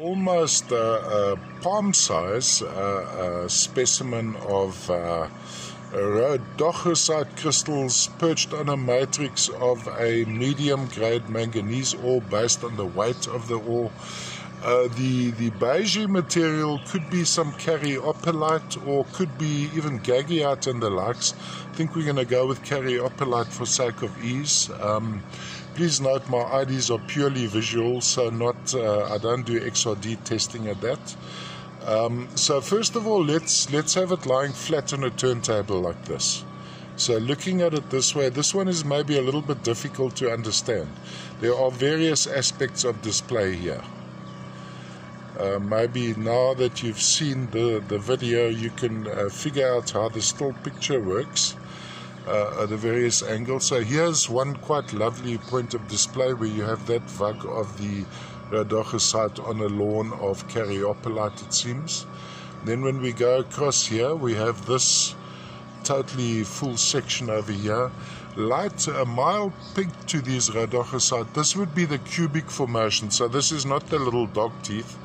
almost a, a palm size specimen of uh, rhodochrosite crystals perched on a matrix of a medium grade manganese ore based on the weight of the ore. Uh, the the beige material could be some caryophyllite or could be even gagiite and the likes. I think we're going to go with caryophyllite for sake of ease. Um, please note my IDs are purely visual, so not uh, I don't do XRD testing at that. Um, so first of all, let's let's have it lying flat on a turntable like this. So looking at it this way, this one is maybe a little bit difficult to understand. There are various aspects of display here. Uh, maybe now that you've seen the, the video, you can uh, figure out how the still picture works uh, at the various angles. So here's one quite lovely point of display where you have that vug of the rhodochrosite on a lawn of caryophyllite, it seems. Then when we go across here, we have this totally full section over here. Light, a mild pink to these rhodochrosite. This would be the cubic formation. So this is not the little dog teeth.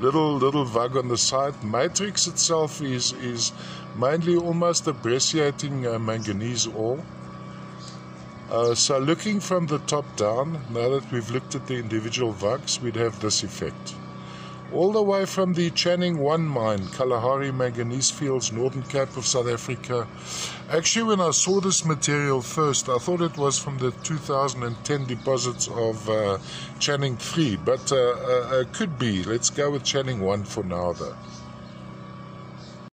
Little little vug on the side. Matrix itself is is mainly almost a brecciating uh, manganese ore. Uh, so looking from the top down, now that we've looked at the individual vugs, we'd have this effect. All the way from the Channing 1 mine, Kalahari Manganese Fields, Northern Cape of South Africa. Actually, when I saw this material first, I thought it was from the 2010 deposits of uh, Channing 3, but uh, uh, uh, could be. Let's go with Channing 1 for now, though.